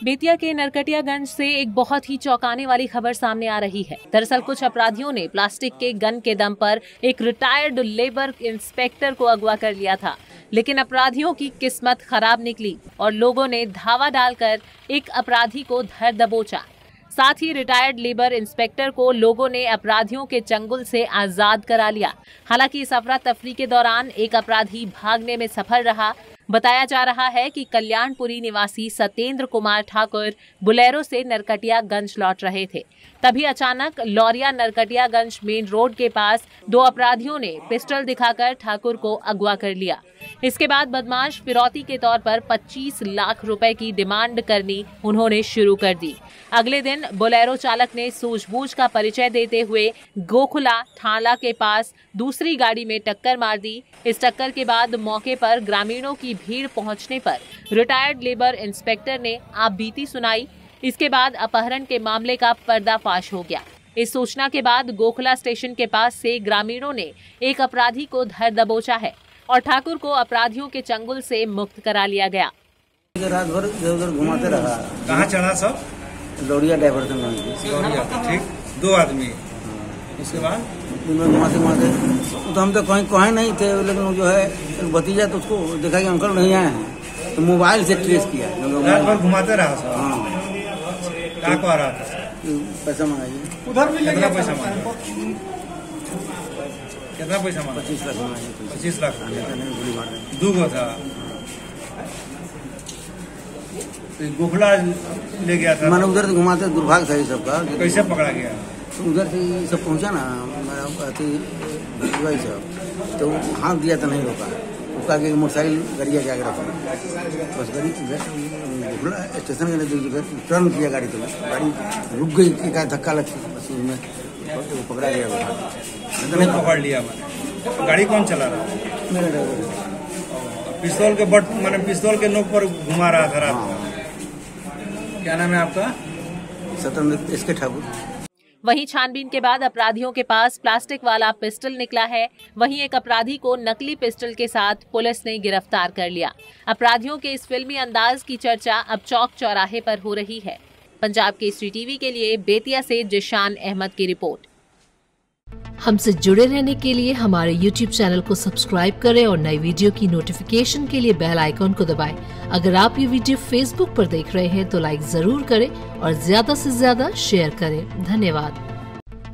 बेतिया के नरकटियागंज से एक बहुत ही चौंकाने वाली खबर सामने आ रही है। दरअसल कुछ अपराधियों ने प्लास्टिक के गन के दम पर एक रिटायर्ड लेबर इंस्पेक्टर को अगवा कर लिया था। लेकिन अपराधियों की किस्मत खराब निकली और लोगों ने धावा डालकर एक अपराधी को धर दबोचा। साथ ही रिटायर्ड लेबर इंस्पेक्टर को लोगों ने अपराधियों के चंगुल से आज़ाद करा लिया। हालाँकि इस अफरा तफरी के दौरान एक अपराधी भागने में सफल रहा बताया जा रहा है कि कल्याणपुरी निवासी सत्येंद्र कुमार ठाकुर बुलेरो से नरकटियागंज लौट रहे थे। तभी अचानक लौरिया नरकटियागंज मेन रोड के पास दो अपराधियों ने पिस्टल दिखाकर ठाकुर को अगवा कर लिया। इसके बाद बदमाश फिरौती के तौर पर 25 लाख रुपए की डिमांड करनी उन्होंने शुरू कर दी। अगले दिन बोलेरो चालक ने सूझबूझ का परिचय देते हुए गोखुला थाला के पास दूसरी गाड़ी में टक्कर मार दी। इस टक्कर के बाद मौके पर ग्रामीणों की भीड़ पहुँचने पर रिटायर्ड लेबर इंस्पेक्टर ने आप बीती सुनाई। इसके बाद अपहरण के मामले का पर्दाफाश हो गया। इस सूचना के बाद गोखला स्टेशन के पास से ग्रामीणों ने एक अपराधी को धर दबोचा है। और ठाकुर को अपराधियों के चंगुल से मुक्त करा लिया गया। रात भर इधर उधर घुमाते रहा। कहाँ चढ़ा सब? लौरिया सिलौरिया ठीक। दो आदमी। उसके बाद? घुमाते घुमाते। तो हम तो कहीं कहीं नहीं थे लेकिन वो जो है भतीजा तो उसको देखा कि अंकल नहीं आए हैं। तो मोबाइल से ट्रेस किया। रात भर घुमाते रहा सब? हाँ। कहाँ को आ रहा था? पैसा मंगाइए उधर भी पैसा मांगा? कितना पैसा मांगा? पच्चीस लाख पच्चीस लाख। देंगे दो। गो था। तो गोखला ले गया था। मैंने उधर से घुमाते दुर्भाग्य था ये सबका कि- कैसे पकड़ा गया? तो उधर से ये सब पहुँचा ना अथी सब तो हाथ दिया तो नहीं रोका। उसका आगे मोटरसाइकिल गरिया के आगे रखा। बस गाड़ी घुला स्टेशन के जो टर्न किया गाड़ी तो गाड़ी रुक गई एक धक्का लग बस उसमें पकड़ा गया पकड़ लिया मैंने गाड़ी कौन चला रहा ड्राइवर पिस्तौल के बट मैंने पिस्तौल के नोक पर घुमा रहा था रात हाँ क्या नाम है आपका सत्येंद्र एस के ठाकुर वहीं छानबीन के बाद अपराधियों के पास प्लास्टिक वाला पिस्टल निकला है। वहीं एक अपराधी को नकली पिस्टल के साथ पुलिस ने गिरफ़्तार कर लिया। अपराधियों के इस फिल्मी अंदाज की चर्चा अब चौक चौराहे पर हो रही है। पंजाब केसरी टीवी के लिए बेतिया से जिशान अहमद की रिपोर्ट। हमसे जुड़े रहने के लिए हमारे YouTube चैनल को सब्सक्राइब करें और नई वीडियो की नोटिफिकेशन के लिए बेल आइकॉन को दबाएँ। अगर आप ये वीडियो Facebook पर देख रहे हैं तो लाइक ज़रूर करें और ज़्यादा से ज़्यादा शेयर करें। धन्यवाद।